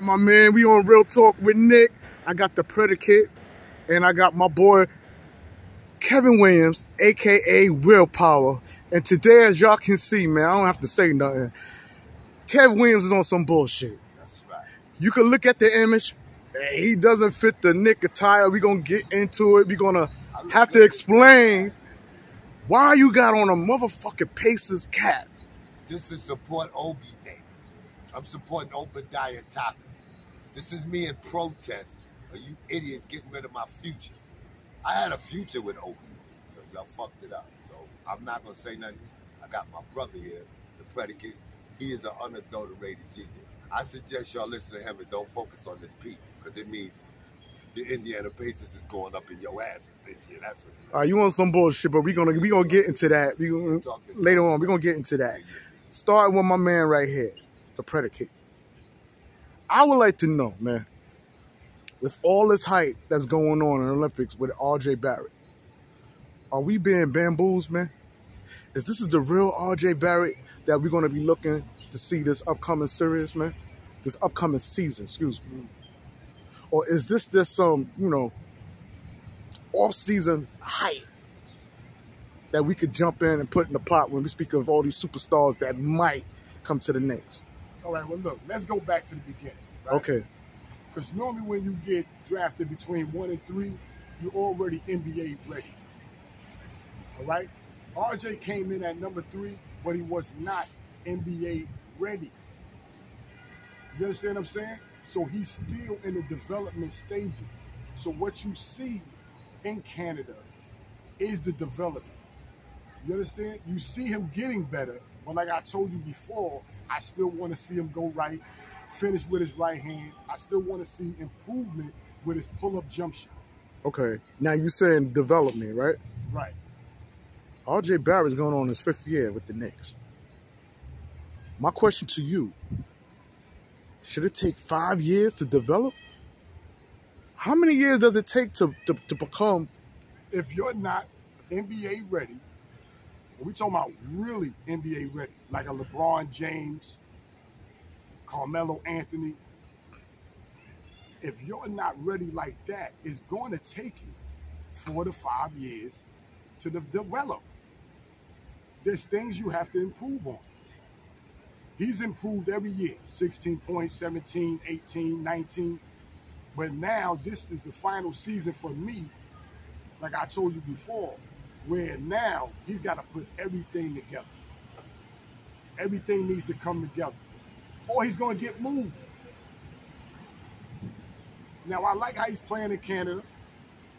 My man, we on Real Talk with Nick. I got the predicate, and I got my boy Kevin Williams, aka Willpower. And today, as y'all can see, man, I don't have to say nothing. Kevin Williams is on some bullshit. That's right. You can look at the image. He doesn't fit the Knick attire. We're gonna get into it. We're gonna have to explain why you got on a motherfucking Pacers cap. This is support Obi Day. I'm supporting Obadiah Toppin. This is me in protest of you idiots getting rid of my future. I had a future with Obi. So y'all fucked it up. So I'm not gonna say nothing. I got my brother here, the predicate. He is an unadulterated genius. I suggest y'all listen to him and don't focus on this Pete, because it means the Indiana Pacers is going up in your ass this year. That's what All right, you want some bullshit, but we're gonna we gonna get into that. We gonna, later on, we're gonna get into that. Starting with my man right here, the predicate. I would like to know, man, with all this hype that's going on in the Olympics with RJ Barrett, are we being bamboozled, man? Is this is the real RJ Barrett that we're gonna be looking to see this upcoming series, man? This upcoming season, excuse me. Or is this just some, you know, off-season hype that we could jump in and put in the pot when we speak of all these superstars that might come to the Knicks? All right, well, look, let's go back to the beginning. Right? Okay. Because normally when you get drafted between one and three, you're already NBA ready. All right? RJ came in at number three, but he was not NBA ready. You understand what I'm saying? So he's still in the development stages. So what you see in Canada is the development. You understand? You see him getting better, but like I told you before, I still want to see him go right, finish with his right hand. I still want to see improvement with his pull-up jump shot. Okay. Now you saying development, right? Right. RJ Barrett's going on his fifth year with the Knicks. My question to you, should it take five years to develop? How many years does it take to, to, to become? If you're not NBA ready, we talking about really NBA ready, like a LeBron James, Carmelo Anthony. If you're not ready like that, it's going to take you four to five years to de- develop. There's things you have to improve on. He's improved every year 16 points, 17, 18, 19. But now this is the final season for me, like I told you before, where now he's got to put everything together. Everything needs to come together, or he's going to get moved. Now, I like how he's playing in Canada.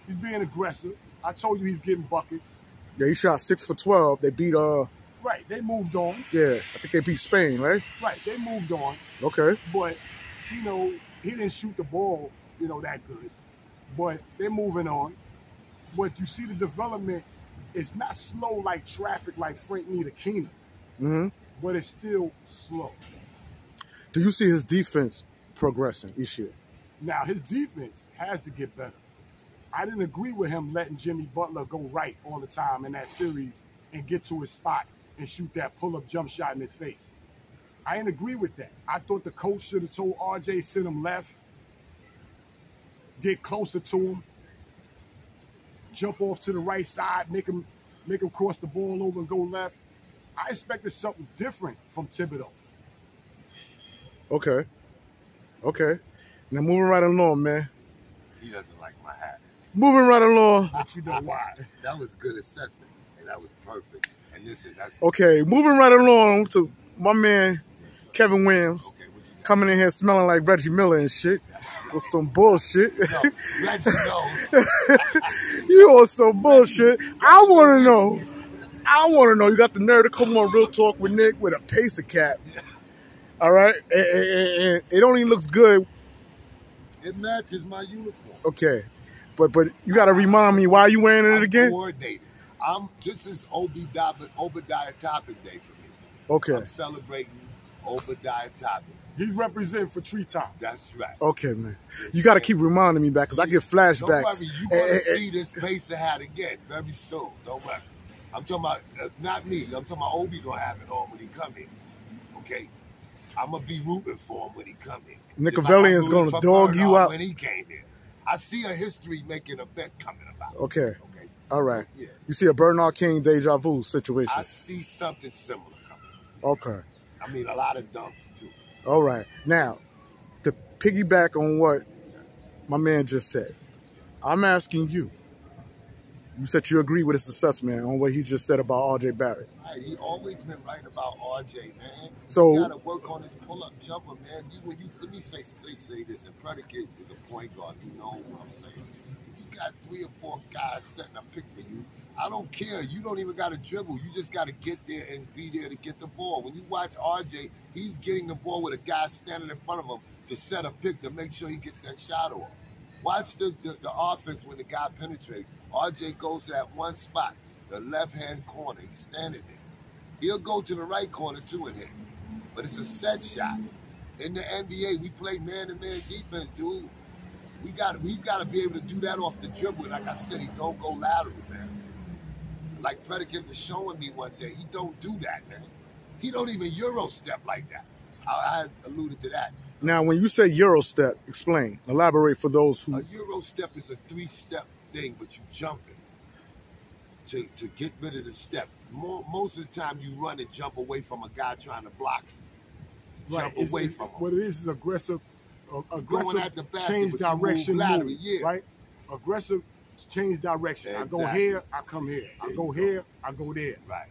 He's being aggressive. I told you he's getting buckets. Yeah, he shot six for 12. They beat, uh, Right, they moved on. yeah, I think they beat Spain, right? Right, they moved on. Okay. But, you know, he didn't shoot the ball, you know, that good. But they're moving on. But you see the development, it's not slow like traffic like Frank Ntilikina, hmm but it's still slow. Do you see his defense progressing each year? Now, his defense has to get better. I didn't agree with him letting Jimmy Butler go right all the time in that series and get to his spot and shoot that pull-up jump shot in his face. I didn't agree with that. I thought the coach should have told RJ send him left, get closer to him, jump off to the right side, make him make him cross the ball over and go left. I expected something different from Thibodeau. Okay. Okay. Now moving right along, man. He doesn't like my hat. Moving right along. But you know why? That was good assessment. And that was perfect. And listen, that's Okay, moving right along to my man Kevin Williams okay. What you got? coming in here smelling like Reggie Miller and shit with some bullshit. No, Reggie knows. you on some bullshit. I want to know. I want to know. You got the nerve to come on Real Talk with Nick with a Pacer cap. All right, and, and- and it only looks good. It matches my uniform. Okay, but but you got to remind me why you wearing it I'm again. coordinated. I'm. This is Obadiah, Obadiah Toppin Day for me. Okay, I'm celebrating Obadiah Toppin. He's representing for Treetop. That's right. okay, man. You got to keep reminding me back because I get flashbacks. Don't worry, you're Eh, eh, eh, see this Pacer hat again very soon. Don't worry. I'm talking about uh, not me. I'm talking about Obi gonna have it on when he come in. Okay. I'm gonna be rooting for him when he come in. Just like gonna dog you out. when he came here. I see a history making a bet coming about. Okay, Okay. all right. Yeah. You see a Bernard King deja vu situation. I see something similar coming. Okay, I mean, a lot of dumps too. All right. Now, to piggyback on what my man just said, I'm asking you. You said you agree with his assessment on what he just said about R.J. Barrett. Right, he always been right about RJ, man. So- he gotta work on his pull-up jumper, man. You, when you let me say say, say this, and predicate is a point guard. You know what I'm saying? You got three or four guys setting a pick for you. I don't care. You don't even got to dribble. You just got to get there and be there to get the ball. When you watch RJ, he's getting the ball with a guy standing in front of him to set a pick to make sure he gets that shot off. Watch the, the, the offense when the guy penetrates. RJ goes to that one spot, the left hand corner. He's standing there. He'll go to the right corner too and hit. But it's a set shot. In the NBA, we play man to man defense, dude. We got he's got to be able to do that off the dribble. Like I said, he don't go lateral. Like Predicate was showing me one day, he don't do that, man. He don't even euro step like that. I, I alluded to that. Now, when you say Euro step, explain, elaborate for those who. A euro step is a three-step thing, but you jump it to, to get rid of the step. More, most of the time, you run and jump away from a guy trying to block you. Jump It's- away it- from him. What it is is aggressive, uh, aggressive at the basket, change but you move direction, move, yeah. right? Aggressive change direction. I go here, I come here. I go go. here, I go there. Right.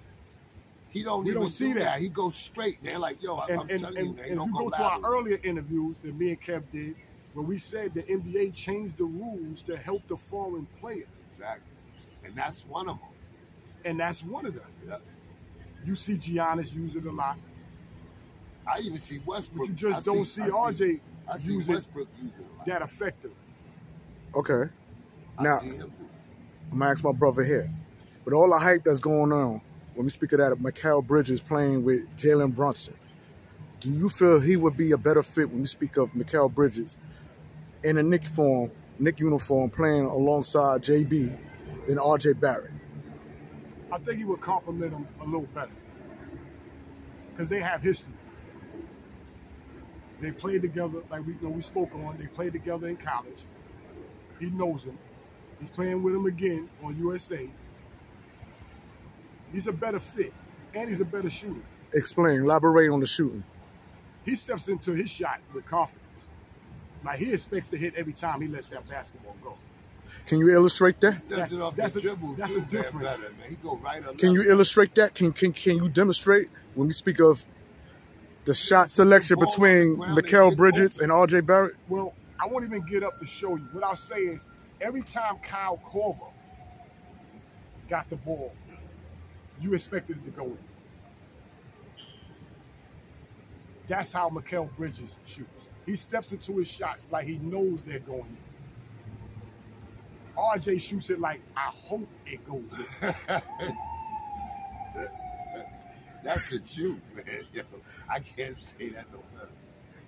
He don't We even don't see do that. He goes straight, man. Like, yo, And, I'm and, telling and, you, man. And if don't you go, go to our earlier interviews that me and Kev did, where we said the NBA changed the rules to help the foreign players, Exactly. And that's one of them. and that's one of them. Yeah. You see Giannis use it a lot, I even see Westbrook. but you just I don't see, I RJ I see use it use it that effective. Okay, I now-. I'm gonna ask my brother here. With all the hype that's going on, when we speak of that, Mikal Bridges playing with Jalen Brunson, do you feel he would be a better fit when we speak of Mikal Bridges in a Knick form, Knick uniform, playing alongside JB than RJ Barrett? I think he would compliment him a little better because they have history. They played together, like we you know we spoke on. They played together in college. He knows him. He's playing with him again on USA. He's a better fit, and he's a better shooter. Explain, elaborate on the shooting. He steps into his shot with confidence. Like he expects to hit every time he lets that basketball go. Can you illustrate that? Does That's- it off that's the a- dribble that's too, a man, difference. better, man. He go right or Can you illustrate that? Can can can you demonstrate when we speak of the shot selection Ball the between ground and Mikal Bridges and RJ Barrett? Well, I won't even get up to show you. What I'll say is every time Kyle Korver got the ball, you expected it to go in. That's how Mikal Bridges shoots. He steps into his shots like he knows they're going in. RJ shoots it like I hope it goes in. That's the truth, man. Yo, I can't say that no.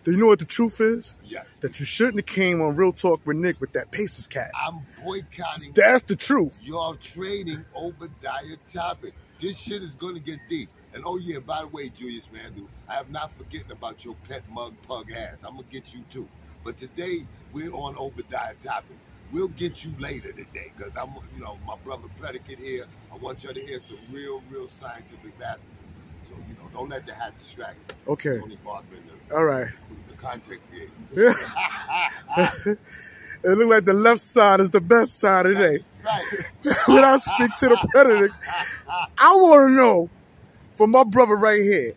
Do you know what the truth is? Yes. That you shouldn't have came on Real Talk with Nick with that Pacers cat. I'm boycotting That's the truth. You're trading Obadiah Toppin. This shit is going to get deep. And oh yeah, by the way, Julius Randle, I am not forgetting about your pet mug pug ass. I'm gonna get you too. But today we're on Obadiah Toppin. We'll get you later today, cause I'm, you know, my brother Predicate here. I want you to hear some real, real scientific basketball. So you know, don't let the hat distract you. Okay. Tony the, All right. the content creator. It looked like the left side is the best side today. right. when I speak to the predator, I want to know from my brother right here.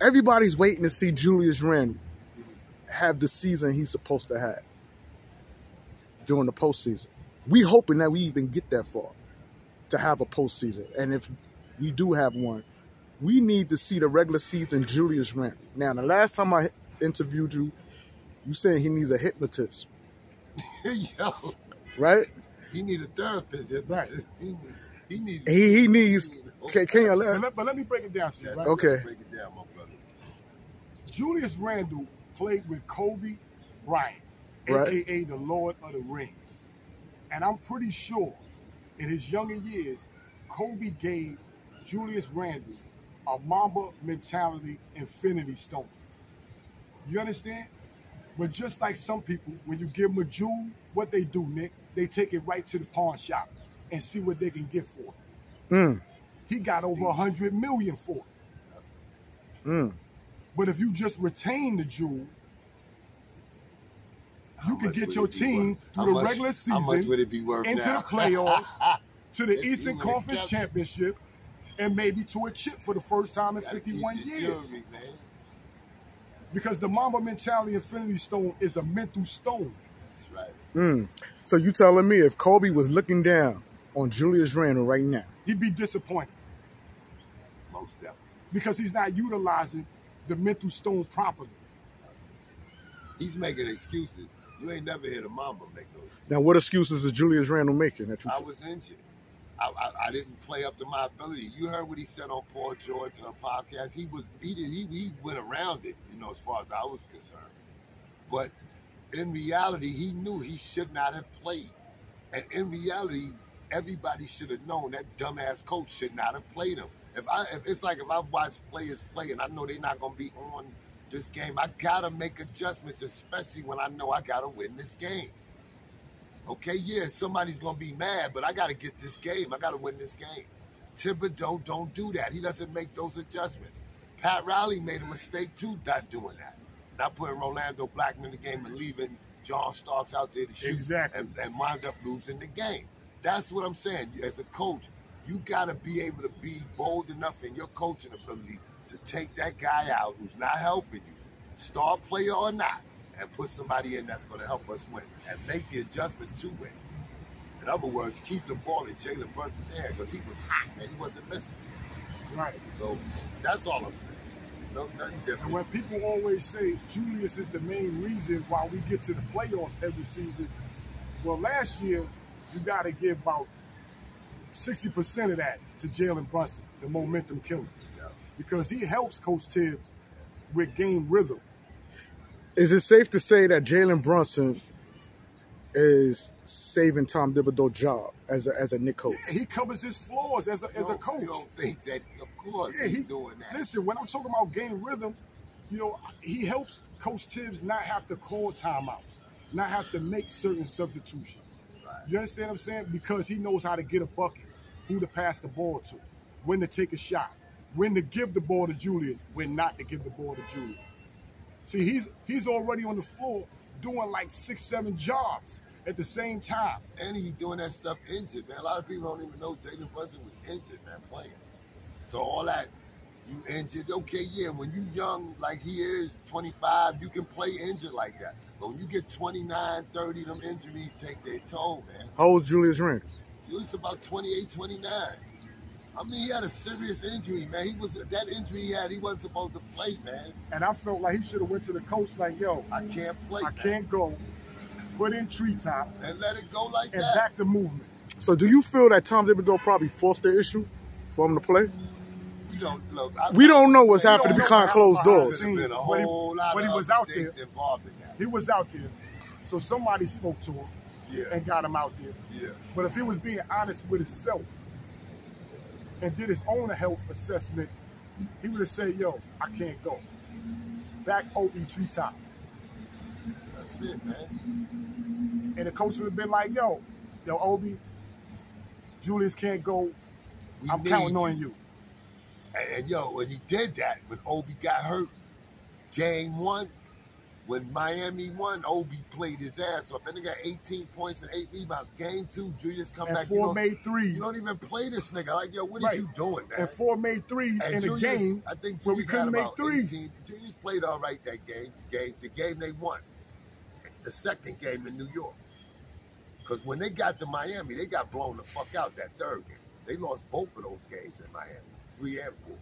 Everybody's waiting to see Julius Randle have the season he's supposed to have during the postseason. We hoping that we even get that far to have a postseason, and if we do have one, we need to see the regular season Julius Randle. Now, the last time I interviewed you, you said he needs a hypnotist, Yo, right? he needs a therapist. Right. He need, he need He he needs. Can, can you let, let, but let me break it down to you. Yeah, Right? Okay. Break it down, my brother. Julius Randle played with Kobe Bryant, Right. aka the Lord of the Rings. And I'm pretty sure in his younger years, Kobe gave Julius Randle a Mamba mentality infinity stone. You understand? But just like some people, when you give them a jewel, what they do, Nick, they take it right to the pawn shop and see what they can get for it. Mm, He got over a hundred million for it. mm. But if you just retain the jewel, you How can much get your team worth? through How the much- regular How much season would it be worth into now? the playoffs, to the Eastern Conference kept- Championship, and maybe to a chip for the first time in 51 years. jewelry. Because the Mamba Mentality Infinity Stone is a mental stone. That's right. Mm. So you telling me if Kobe was looking down on Julius Randle right now, He'd be disappointed Most definitely. because he's not utilizing the mental stone properly. He's making excuses. You ain't never heard a Mamba make those. now what excuses is Julius Randle making? That you I was injured. I, I, I didn't play up to my ability. You heard what he said on Paul George uh, podcast. He was he did he, he went around it, you know, as far as I was concerned. But in reality, he knew he should not have played. And in reality, everybody should have known that dumbass coach should not have played him. If I if it's like if I watch players play and I know they're not gonna be on this game, I gotta make adjustments, especially when I know I gotta win this game. Okay, yeah, somebody's gonna be mad, but I gotta get this game. I gotta win this game. Thibodeau don't do that. He doesn't make those adjustments. Pat Riley made a mistake too, not doing that. Not putting Rolando Blackman in the game and leaving John Starks out there to shoot Exactly. and, and wind up losing the game. That's what I'm saying. As a coach, you gotta be able to be bold enough in your coaching ability to take that guy out who's not helping you, star player or not, and put somebody in that's going to help us win and make the adjustments to win. In other words, keep the ball in Jalen Brunson's hand because he was hot, man. He wasn't missing. Right. So that's all I'm saying. No, nothing And different. when people always say Julius is the main reason why we get to the playoffs every season, well, last year you got to give about 60% of that to Jalen Brunson, the momentum killer, Yeah. because he helps Coach Thibs with game rhythm. Is it safe to say that Jalen Brunson is saving Tom Thibodeau's job as a, as a Knick coach? He covers his flaws as a, as a coach. You don't think that, of course, Yeah, he's he- doing that. Listen, when I'm talking about game rhythm, you know, he helps Coach Thibs not have to call timeouts, not have to make certain substitutions. Right. You understand what I'm saying? Because he knows how to get a bucket, who to pass the ball to, when to take a shot, when to give the ball to Julius, when not to give the ball to Julius. See, he's he's already on the floor doing like six, seven jobs at the same time. And he be doing that stuff injured, man. A lot of people don't even know Jalen Brunson was injured, man, playing. So all that, you injured, okay, yeah, when you young like he is, 25, you can play injured like that. But when you get 29, 30, them injuries take their toll, man. How old Julius Randle? Julius about 28, 29. I mean, he had a serious injury, man. He was that injury he had, he wasn't supposed to play, man. And I felt like he should have went to the coach like, yo, I can't play, I man. can't go. Put in treetop And let it go like and that. back the movement. So do you feel that Tom Thibodeau probably forced the issue for him to play? You don't look. I, We don't know what's We happening behind closed doors. the There's scenes. been a But he- lot but he was out there. involved in that. He was out there. So somebody spoke to him Yeah, and got him out there. yeah. But if he was being honest with himself and did his own health assessment, he would have said, yo, I can't go. Back Obi treetop. That's it, man. And the coach would have been like, yo, yo, Obi, Julius can't go. We I'm counting on you. And, and yo, when he did that, when Obi got hurt, game one, when Miami won, Obi played his ass off. Then he got 18 points and eight rebounds. Game two, Julius come And back. You four don't, made threes. you don't even play this nigga. Like, yo, what is Right. you doing, man? And four made threes And in a game. I think where we couldn't make threes. 18. Julius played all right that game. Game, the game they won. The second game in New York. Because when they got to Miami, they got blown the fuck out that third game. They lost both of those games in Miami, three and four.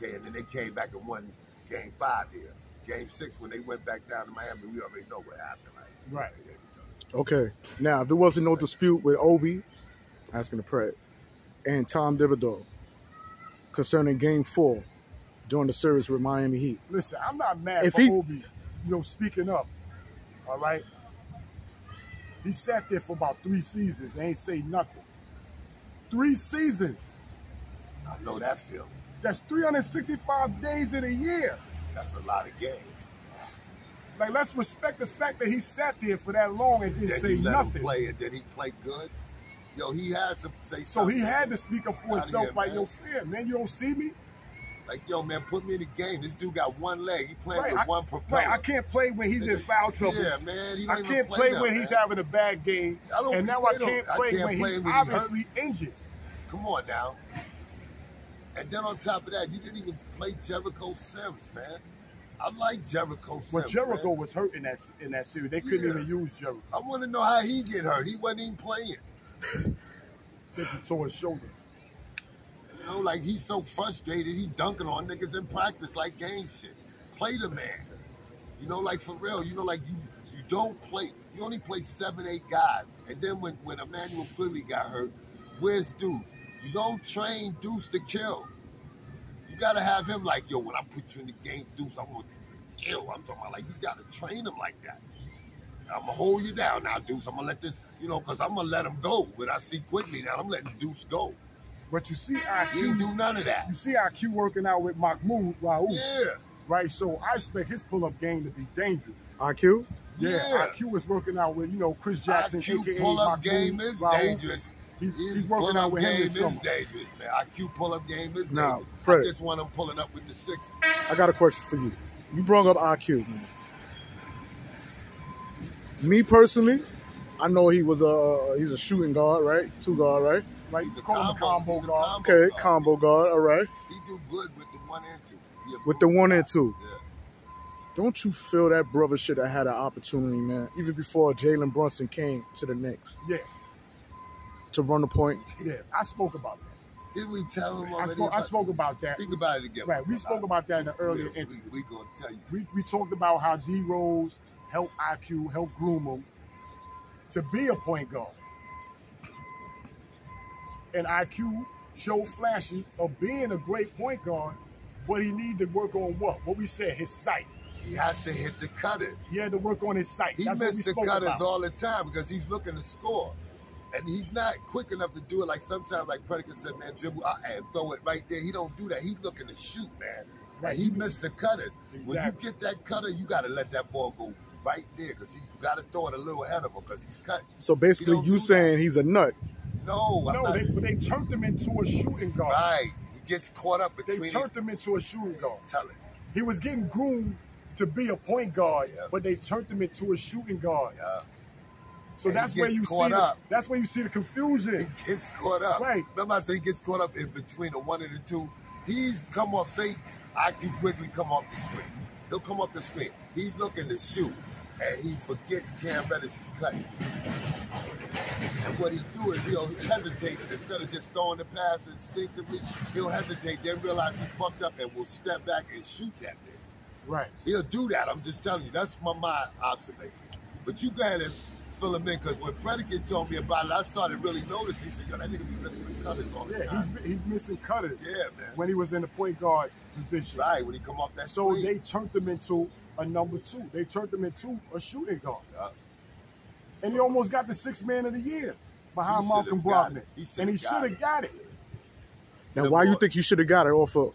Okay, and then they came back and won game five here. Game six, when they went back down to Miami, we already know what happened. Right? Right. Okay. Now, if there wasn't no dispute with Obi, asking the pray, and Tom Thibodeau concerning Game Four during the series with Miami Heat, Listen, I'm not mad If for he- Obi, you know, speaking up. All right. He sat there for about three seasons and ain't say nothing. Three seasons. I know that feeling. That's 365 days in a year. That's a lot of games. Like, let's respect the fact that he sat there for that long and didn't Then say nothing. him play it. Then he played good. Yo, he has to say So something. he had to speak up for himself, here, like, man. yo, fam, man, you don't see me? Like, yo, man, put me in the game. This dude got one leg. He playing Right, with I- one propeller. Right, I can't play when he's in foul trouble. Yeah, man. I can't play, play now, when man. he's having a bad game. I don't And now I can't I play can't when play he's when he hurt. obviously injured. Come on now. And then on top of that, you didn't even play Jericho Sims, man. I like Jericho Sims. When Jericho man. was hurt in that in that series, they couldn't Yeah. even use Jericho. I want to know how he get hurt. He wasn't even playing. Think he tore his shoulder. You know, like he's so frustrated, he dunking on niggas in practice like game shit. Play the man. You know, like for real. You know, like you you don't play. You only play seven, eight guys. And then when when Immanuel Quickley got hurt, where's Deuce? You don't train Deuce to kill. You gotta have him like, yo, when I put you in the game, Deuce, I want you to kill. I'm talking about like you gotta train him like that. I'm gonna hold you down now, Deuce. I'm gonna let this, you know, because I'm gonna let him go. When I see quickly now, I'm letting Deuce go. But you see He didn't IQ, do none of that. you see IQ working out with Mahmoud Raoul, Yeah. right? So I expect his pull-up game to be dangerous. IQ? Yeah, Yeah. IQ is working out with you know Chris Jackson, IQ pull-up Mahmoud game is Raoul. dangerous. He's, he's working out with him game this is summer. dangerous, man. IQ pull-up game is Now, dangerous. I Fred. just want him pulling up with the six. I got a question for you. You brought up IQ, man. Me personally, I know he was a uh, he's a shooting guard, right? Two guard, right? Right, He's a a combo he's a guard. combo Okay, guard. combo guard, all right. He do good with the one and two. With the one and two. Yeah. Don't you feel that brother should have had an opportunity, man, even before Jalen Brunson came to the Knicks Yeah, to run the point? yeah. I spoke about that. Didn't we tell him I already? spoke. I about- spoke about that. Speak about it again. Right, we spoke about that in the earlier we, interview. we, we gonna tell you. We, we talked about how D Rose helped IQ, helped groom him to be a point guard. And IQ showed flashes of being a great point guard, but he needed to work on what? What we said, his sight. He has to hit the cutters. He had to work on his sight. He That's missed the cutters about. all the time because he's looking to score. And he's not quick enough to do it like sometimes like Predica said, man, dribble out and throw it right there. He don't do that. He's looking to shoot, man. Right. And he missed the cutters. When you get that cutter, you got to let that ball go right there because he's got to throw it a little ahead of him because he's cut. So basically, you do saying he's a nut. No, I'm No, not. they, they turned him into a shooting guard. right. He gets caught up between. They turned him into a shooting guard. Tell it. He was getting groomed to be a point guard, Yeah. but they turned him into a shooting guard. Yeah. So And that's where you see the, up. that's where you see the confusion. He gets caught up. Right. Remember I said he gets caught up in between the one and the two. He's come off, say, IQ Quickley come off the screen. He'll come off the screen. He's looking to shoot. And he forget Cam Reddish is cutting. And what he do is he'll hesitate instead of just throwing the pass instinctively. He'll hesitate, then realize he fucked up and will step back and shoot that bitch. Right. He'll do that. I'm just telling you. That's my my observation. But you got ahead and fill him in because when Predicate told me about it, I started really noticing. He said, "Yo, that nigga be missing the cutters all the Yeah, time." he's he's missing cutters yeah, man. when he was in the point guard position. Right when he come off that So screen. they turned him into a number two. They turned him into a shooting guard. Yeah. And he almost got the sixth man of the year behind He Malcolm should've Brogdon. it. He should've and he should have got it. Now, The why you think he should have got it off of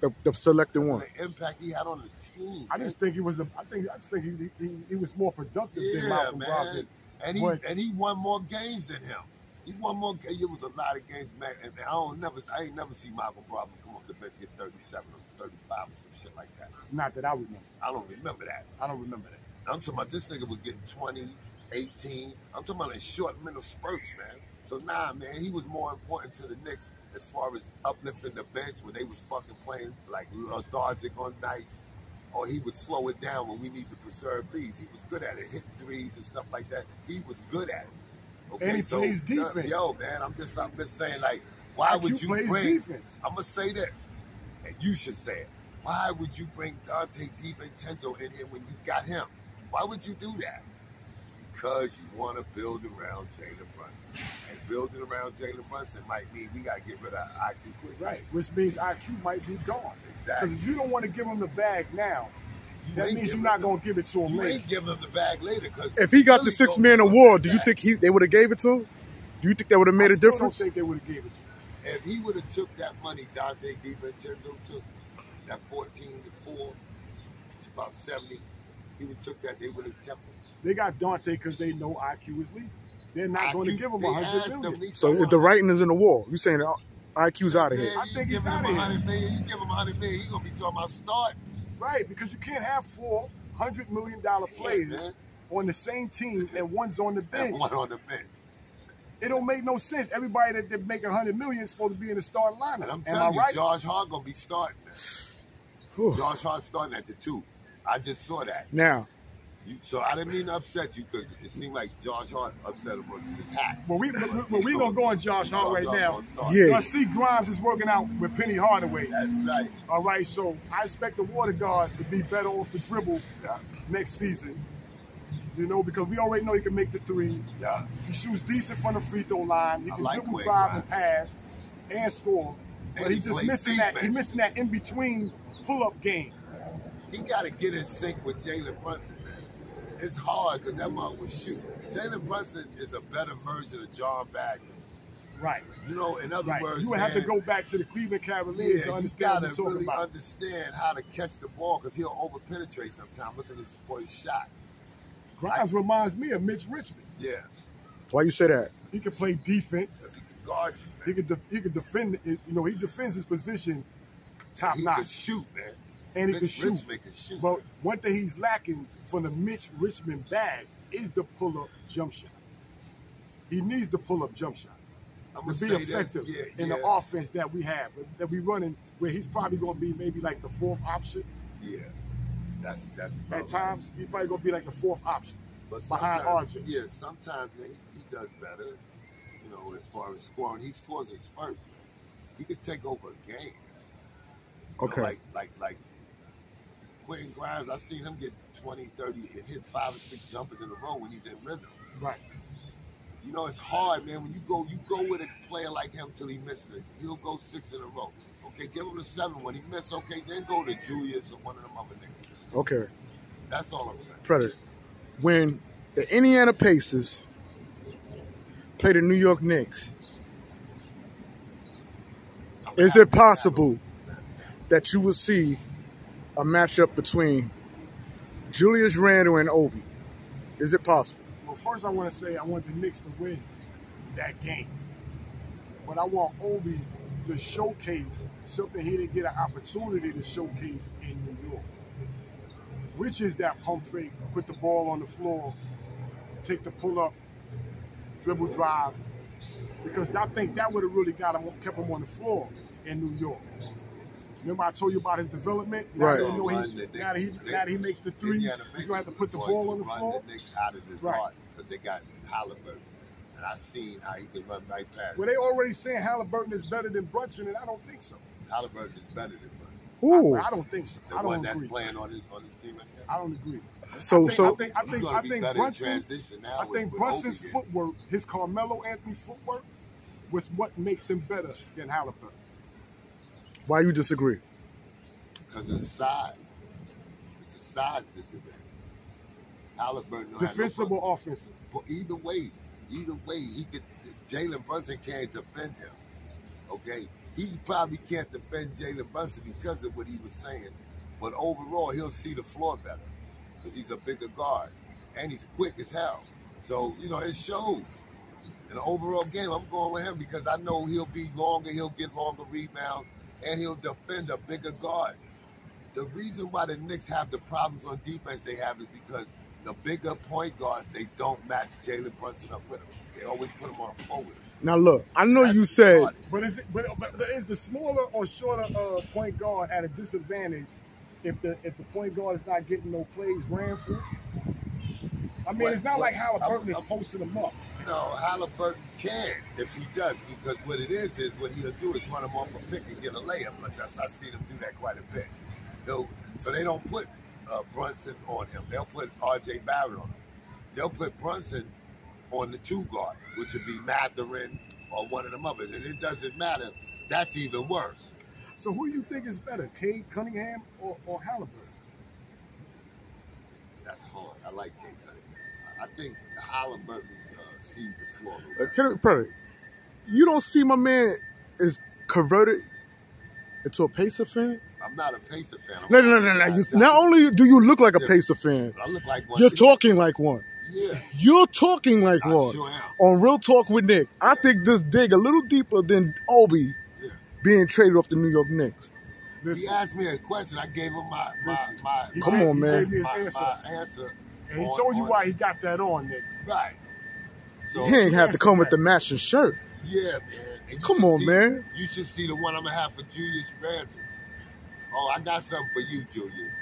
the, the selected one? the impact he had on the team. I just think he was a I think I just think he, he, he was more productive than yeah, Malcolm man. Brogdon. And he But- and he won more games than him. He won more. ga- It was a lot of games, man. And I don't never. I ain't never see Malcolm Brogdon come off the bench and get 37 or 35 or some shit like that. Not that I remember. I don't remember that. I don't remember that. I'm talking about this nigga was getting 20, 18. I'm talking about in short middle spurts, man. So nah, man, he was more important to the Knicks as far as uplifting the bench when they was fucking playing like lethargic on nights. Or he would slow it down when we need to preserve leads. He was good at it, hitting threes and stuff like that. He was good at it. Okay, And he so plays uh, defense. Yo, man, I'm just I'm just saying like, why IQ would you plays bring defense. I'm gonna say this, and you should say it. Why would you bring Donte DiVincenzo in here when you got him? Why would you do that? Because you want to build around Jalen Brunson, and building around Jalen Brunson might mean we gotta get rid of IQ quick. Right. Which means IQ might be gone. Because Exactly. if you don't want to give him the bag now, You that means you're not going to give it to him You later. ain't giving him the bag later because If he got the six man award, do you think he they would have gave it to him? Do you think that would have made I a difference? don't think they would have gave it to him. if he would have took that money Donte DiVincenzo took, that 14 to 4, it's about 70, he would took that, they would have kept him. They got Donte because they know IQ is leaving. They're not going to give him they a hundred asked him, million. he So if the writing is in the wall, you saying IQ's out of here? I think he's giving him outta a here. hundred million. You give him a hundred million, he's gonna be talking about start. Right, because you can't have four hundred million dollar players man. on the same team and one's on the And bench. one on the bench. It don't make no sense. Everybody that, that make a hundred million is supposed to be in the starting lineup. And I'm Am I telling you, right? Josh Hart gonna be starting. Man. Whew. Josh Hart starting at the two. I just saw that. Now, You, so I didn't mean to upset you because it seemed like Josh Hart upset him with his hat. Well, we well, we gonna go on Josh Hart right now. gonna. Yeah. I see Grimes is working out with Penny Hardaway. That's right. All right, so I expect the water guard to be better off the dribble Yeah. next season. You know, because we already know he can make the three. Yeah. He shoots decent from the free throw line. He can like dribble, drive, Grimes. and pass, and score. And But he he just plays missing that. He missing that in between pull up game. He got to get in sync with Jalen Brunson, man. It's hard because that mug was shooting. Jalen Brunson is a better version of John Bagley. Right. You know, in other Right. words, You would have to go back to the Cleveland Cavaliers Yeah, to you understand gotta what we're really about. understand how to catch the ball because he'll over penetrate sometimes. Look at his boy's shot. Grimes reminds me of Mitch Richmond. Yeah, why you say that? He can play defense. because he can guard you, man. He can de- he could defend. You know, he defends his position top he can shoot, man. And he can shoot. Shoot. But one thing he's lacking from the Mitch Richmond bag is the pull-up jump shot. He needs the pull-up jump shot I'm to be effective yeah, in yeah, the offense that we have, that we're running, where he's probably going to be maybe like the fourth option Yeah, that's that's at times. He's probably going to be like the fourth option. But behind RJ. Yeah, sometimes man, he, he does better. You know, as far as scoring, he scores in spurts. Man. He could take over a game. You know, Okay. like like like Quentin Grimes, I've seen him get 20, 30, and hit five or six jumpers in a row when he's in rhythm. Right. You know, it's hard, man. When you go, you go with a player like him till he misses it. He'll go six in a row. Okay, give him the seven. When he misses, okay, then go to Julius or one of them other niggas. Okay, That's all I'm saying. Predator. When the Indiana Pacers play the New York Knicks, is it possible that you will see a matchup between Julius Randle and Obi? Is it possible? Well, first I want to say I want the Knicks to win that game, but I want Obi to showcase something he didn't get an opportunity to showcase in New York, which is that pump fake, put the ball on the floor, take the pull up, dribble drive, because I think that would have really got him, kept him on the floor in New York. Remember I told you about his development? Now Right. that, know he, Knicks. now that he, now that he makes the three, Indiana he's gonna have to put the ball on the floor. The Knicks out of the Right. because they got Halliburton, and I seen how he can run right past. Well, they already saying Halliburton is better than Brunson, and I don't think so. Halliburton is better than Brunson. Ooh, I, I don't think so. The I don't that's agree. playing on his on his team. Right I don't agree. so I think, so I think I think I think Brunson. transition now. I with- think with Brunson's Obi footwork, his Carmelo Anthony footwork, was what makes him better than Halliburton. Why you disagree? because of the size. It's a size disadvantage. Halliburton don't no or offensive? But either way, either way, he could. Jalen Brunson can't defend him. Okay, he probably can't defend Jalen Brunson because of what he was saying. But overall, he'll see the floor better because he's a bigger guard and he's quick as hell. So you know it shows. In the overall game, I'm going with him because I know he'll be longer, he'll get longer rebounds, and he'll defend a bigger guard. The reason why the Knicks have the problems on defense they have is because the bigger point guards they don't match Jalen Brunson up with them. They always put him on forwards. Now look, I know That's you said. But is it? But, but, but is the smaller or shorter uh, point guard at a disadvantage if the if the point guard is not getting no plays ran for? I mean, What- it's not what- like Halliburton I'm- is posting them up. No, Halliburton can if he does because what it is is what he'll do is run him off a pick and get a layup. Which I, I seen him do that quite a bit. They'll, so they don't put uh, Brunson on him. They'll put R.J. Barrett on him. They'll put Brunson on the two guard, which would be Mathurin or one of them others. And it doesn't matter. That's even worse. So who do you think is better, Cade Cunningham or, or Halliburton? That's hard. I like Cunningham. I think Halliburton uh, sees the floor. Uh, can I- you don't see my man is converted into a Pacer fan? I'm I'm not a Pacer fan. I'm No, no, no, no, no. You, not only do you look like a Pacer fan, But I look like one. you're too. talking like one. Yeah, You're talking like I one. sure am. On Real Talk with Nick, I think this dig a little deeper than Obi Yeah. being traded off the New York Knicks. He asked me a question. I gave him my my Listen. my, Come my, on, he man. gave me his my, answer. my answer. And he on- told you why he got that on, nigga. Right. So He ain't have to Yes, come with the matching shirt. yeah, man. And Come on, see- man. You should see the one I'm gonna have for Julius Randle. Oh, I got something for you, Julius.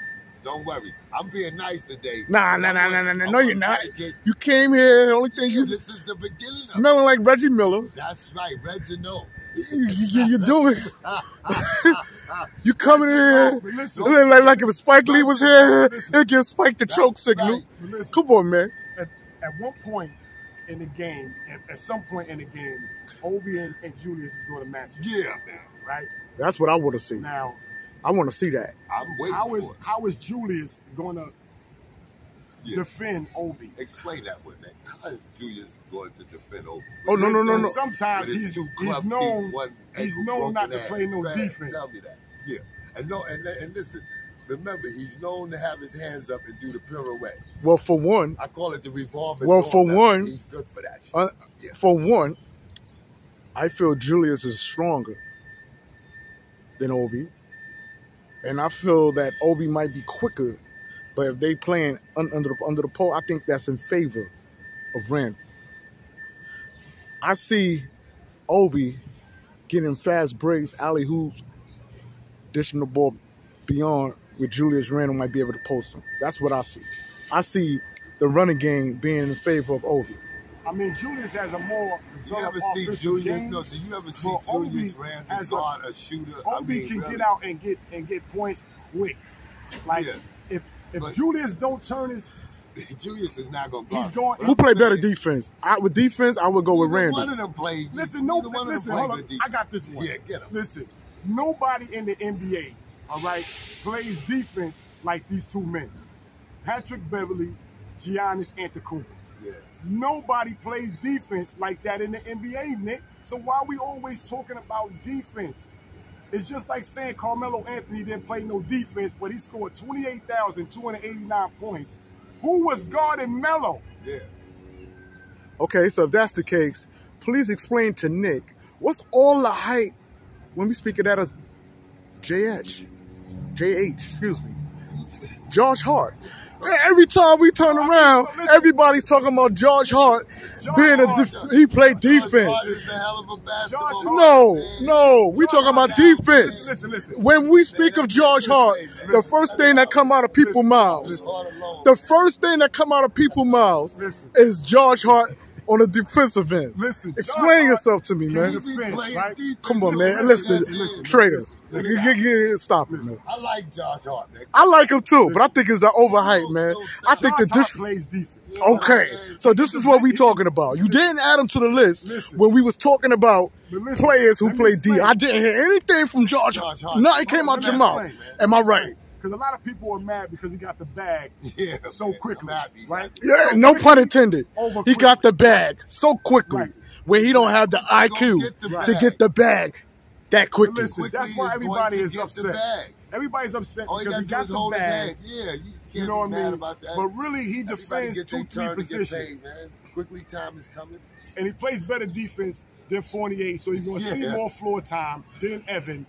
Don't worry. I'm being nice today. Nah, nah, I'm nah, nah, nah, nah. No, you're not. dedicate- You came here, the only thing Yeah, you this is the beginning. of smelling like Reggie Miller. That's right, Reggie Reginald. You, you, you doing? You coming in here? But listen, like, like if Spike Lee was here, he'd give Spike the choke signal. right. Come on, man. at, at one point in the game, at, at some point in the game, Obi and, and Julius is going to match it, Yeah, man. right? That's what I want to see. Now, I want to see that. I'm waiting how is for it. how is Julius going to Yeah. defend Obi? Explain that one, man. How is Julius going to defend Obi? Oh no, no, no, no. Sometimes he's, he's known he's known not to play no defense. Tell me that. Yeah. And no, and and listen. Remember, he's known to have his hands up and do the pirouette. Well, for one, I call it the revolving. Well, for method. one, he's good for that. Uh, Yeah. for one, I feel Julius is stronger than Obi, and I feel that Obi might be quicker. But if they playing under the under the pole, I think that's in favor of Randle. I see Obi getting fast breaks, alley hoops, dishing the ball beyond where Julius Randle might be able to post him. That's what I see. I see the running game being in favor of Obi. I mean, Julius has a more Do you ever see Julius? game. No, do you ever see Julius Randle has a- a, shooter? I Obi mean, can really? get out and get and get points quick. Like Yeah. If if But- Julius don't turn his, Julius is not going to He's going- But Who I'm play better defense? I, with defense, I would go with Randle. One of them played. listen, no, one listen, hold on, I got this one. Yeah, get him. Listen, nobody in the NBA, all right, plays defense like these two men, Patrick Beverley, Giannis Antetokounmpo. Yeah. Nobody plays defense like that in the NBA, Nick. So why are we always talking about defense? It's just like saying Carmelo Anthony didn't play no defense, but he scored 28,289 points. Who was guarding Melo? Yeah. Okay, so if that's the case, please explain to Nick what's all the hype when we speak of that as JH, JH, excuse me, Josh Hart. Every time we turn around, everybody's talking about Josh Hart being a def- he played Josh defense. is a hell of a basketball No, no, we talking about defense. Listen, listen. When we speak of George Hart, the first thing that come out of people's mouths, the first thing that come out of people's mouths is George Hart on the defensive end. Listen, Explain Hart yourself to me, man. Defense, right? Come on, man. Listen, Listen, listen, Trader. listen. G- g- g- Stop it, man. I like Josh Hart, man. I like him too, but I think it's an overhype, man. I think the Josh Hart dis- plays defense. Okay, so this is what we talking about. You didn't add him to the list Listen. when we was talking about But listen, players who let me play D. explain. I didn't hear anything from George. Josh Hart. Nothing came out on, your mouth. me explain, man. Am I right? Because a lot of people are mad because he got the bag Yeah, so man. quickly, I'm happy. right? Yeah, no pun intended. He got the bag so quickly, Right. where he don't have the IQ get the to bag. get the bag that quickly. Listen, Quickly that's why everybody going is to get the upset. Everybody's upset All you because got he got the hold his bag. Yeah, you can't You know what I mean? about that. But really, he defends get two, three turn to get positions, paid. Quickly time is coming. and he plays better defense than Fournier. So you're gonna see more floor time than Evan.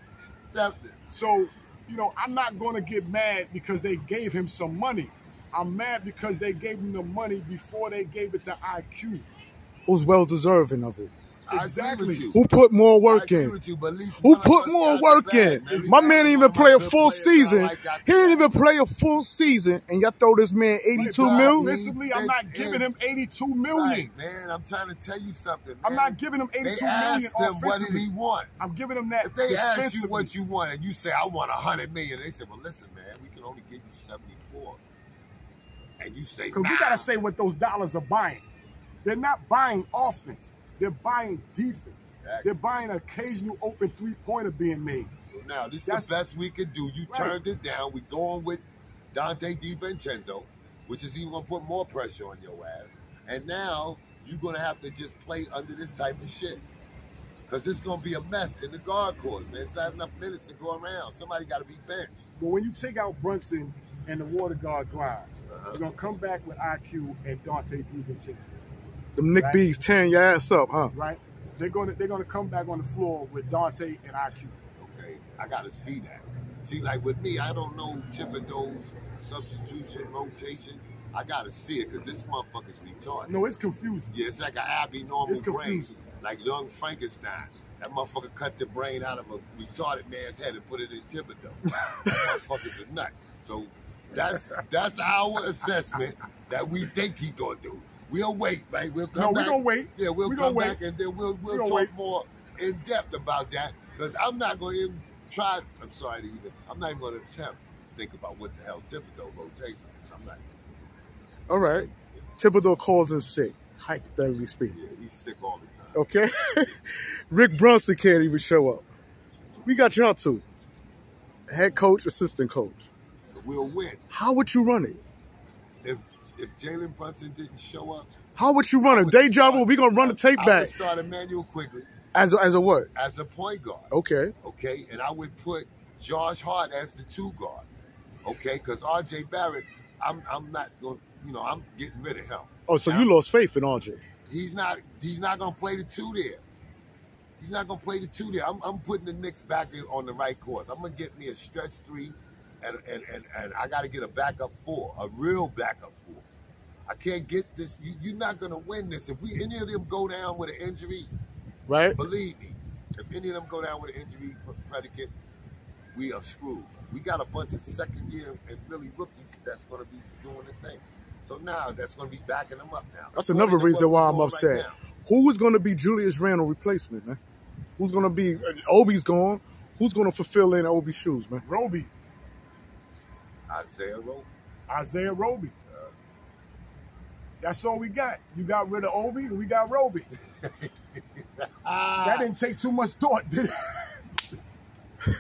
That, So, you know, I'm not going to get mad because they gave him some money. I'm mad because they gave him the money before they gave it to IQ. Who's well deserving of it? I agree Exactly. Who put more work in? you, but at least Who put more work in? man. My man didn't even play a full players, season. Like He didn't even play a full season, and y'all throw this man 82 But mil? Offensively, I'm not giving him 82 million. Right, man. I'm trying to tell you something. I'm not giving him They 82 million asked him what did he want. I'm giving him that If they ask you what you want and you say I want a hundred million, they say, well, listen, man, we can only give you seventy four, and you say, Because nah. we got to say what those dollars are buying. They're not buying offense. They're buying defense. Exactly. They're buying occasional open three-pointer being made. So now this is That's- the best we could do. You Right. turned it down. We going with Donte DiVincenzo, which is even gonna put more pressure on your ass. And now you're gonna have to just play under this type of shit. Because it's going to be a mess in the guard course, man. It's not enough minutes to go around. Somebody got to be benched. But when you take out Brunson and the water guard grind, Uh-huh. you're gonna come back with IQ and Donte DiVincenzo, Them Nick Right. B's tearing your ass up, huh? right? They're gonna they're gonna come back on the floor with Donte and IQ. Okay, I got to see that. See, like with me, I don't know Thibodeau's substitution, rotation. I got to see it because this motherfucker's retarded. No, it's confusing. Yeah, it's like an abnormal It's brain, confusing. like young Frankenstein. That motherfucker cut the brain out of a retarded man's head and put it in Thibodeau. that motherfucker's a nut. So that's that's our assessment that we think he gonna do. We'll wait, right? We'll come back. No, we're back. gonna wait. Yeah, we'll We come gonna wait. back and then we'll we'll We talk wait. more in depth about that because I'm not going to even try. I'm sorry to even. I'm not even going to attempt to think about what the hell Thibodeau rotation. is. I'm not. All right. Thibodeau calls in sick, hypothetically speaking. Yeah, he's sick all the time. Okay. Rick Brunson can't even show up. We got y'all two. Head coach, assistant coach. We'll win How would you run it? if if Jalen Brunson didn't show up. How would you run I would Day job, we gonna run the tape I back would start Immanuel Quickley as a, as a what? as a point guard. Okay. Okay, and I would put Josh Hart as the two guard. Okay, because R.J. Barrett, I'm I'm not going. You know, I'm getting rid of him. Oh, so you lost faith in RJ. He's not. He's not gonna play the two there. He's not gonna play the two there. I'm, I'm putting the Knicks back on the right course. I'm gonna get me a stretch three, and and and, and I got to get a backup four, a real backup four. I can't get this. You, you're not gonna win this if we any of them go down with an injury. Right? Believe me, if any of them go down with an injury pre- predicate, we are screwed. We got a bunch of second year and really rookies that's gonna be doing the thing. So now that's gonna be backing them up now. That's According another reason why I'm upset. right. Who is gonna be Julius Randle replacement, man? Who's gonna be uh, Obi's gone? Who's gonna fulfill in Obi's shoes, man? Roby, Isaiah Rowe. Isaiah Roby. That's all we got. You got rid of Obi and we got Roby. That didn't take too much thought, did it?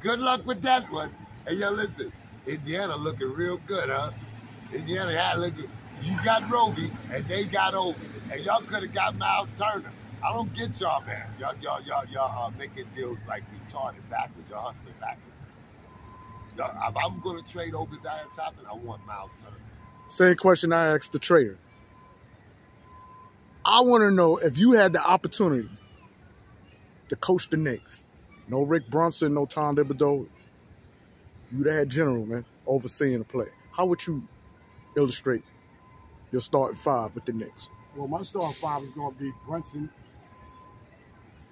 good luck with that one. Hey, yo, listen, Indiana looking real good, huh? Indiana had looking. You got Roby and they got Obi, and y'all could have got Miles Turner. I don't get y'all, man. Y'all, y'all, y'all, y'all uh, making deals like retarded backwards. Y'all hustling backwards. Y'all, I'm going to trade Obadiah Toppin, I want Miles Turner. Same question I asked the trader. I want to know if you had the opportunity to coach the Knicks. No Rick Brunson, no Tom Thibodeau. You'd have had general, man, overseeing the play. How would you illustrate your starting five with the Knicks? Well, my starting five is going to be Brunson,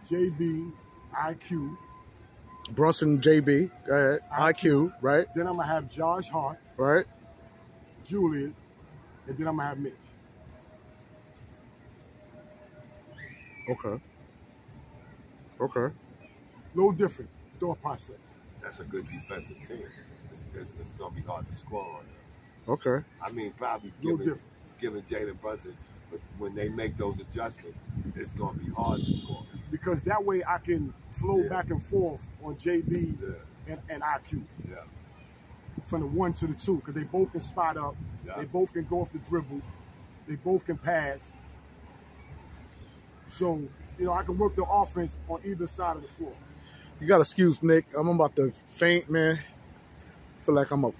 JB, IQ. Brunson, JB, go ahead. IQ, right? Then I'm going to have Josh Hart, Right? Julius, and then I'm going to have Mitch. Okay. Okay. No different thought process. That's a good defensive team. It's, it's, it's going to be hard to score on them. Okay. I mean, probably Little given different. given Jalen Brunson, but when they make those adjustments, it's going to be hard to score. Because that way I can flow Yeah. back and forth on JB Yeah, and, and IQ yeah, from the one to the two because they both can spot up. yeah. They both can go off the dribble. They both can pass. So, you know, I can work the offense on either side of the floor. You got to excuse Knick. I'm about to faint, man. feel like I'm going to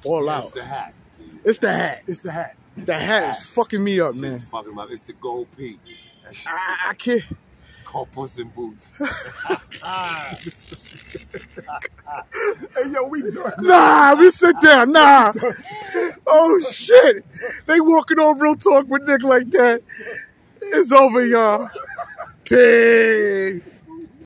fall Yeah, out. It's the hat. It's the hat. It's the hat. The hat is fucking me up, man. Fucking about. It's the gold peak. I, I can't. Called Puss in Boots. Hey, yo, we done. Nah, we sit down. Nah. Oh shit. They walking on real talk with Knick like that. It's over, y'all. Peace.